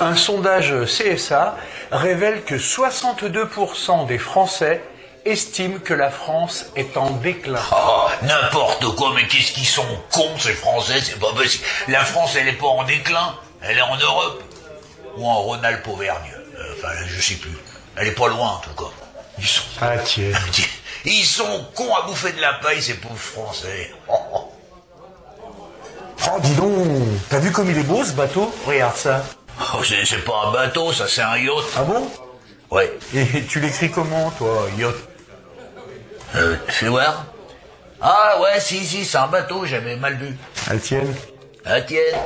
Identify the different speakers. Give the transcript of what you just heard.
Speaker 1: Un sondage CSA révèle que 62% des Français estiment que la France est en déclin.
Speaker 2: Oh, n'importe quoi, mais qu'est-ce qu'ils sont cons ces Français, c'est pas possible. La France, elle est pas en déclin, elle est en Europe. Ou en Rhône-Alpes-Auvergne. Euh, Enfin, je sais plus. Elle est pas loin, en tout cas. Ils sont...
Speaker 1: Ah tiens.
Speaker 2: Ils sont cons à bouffer de la paille, ces pauvres Français. Oh, oh.
Speaker 1: Oh, dis donc, t'as vu comme il est beau ce bateau? Regarde ça.
Speaker 2: Oh, c'est pas un bateau, ça c'est un yacht.
Speaker 1: Ah bon?
Speaker 2: Ouais.
Speaker 1: Et tu l'écris comment, toi, yacht?
Speaker 2: Euh, fais voir? Ah ouais, si, si, c'est un bateau, j'avais mal vu.
Speaker 1: Elle tienne?
Speaker 2: Tienne.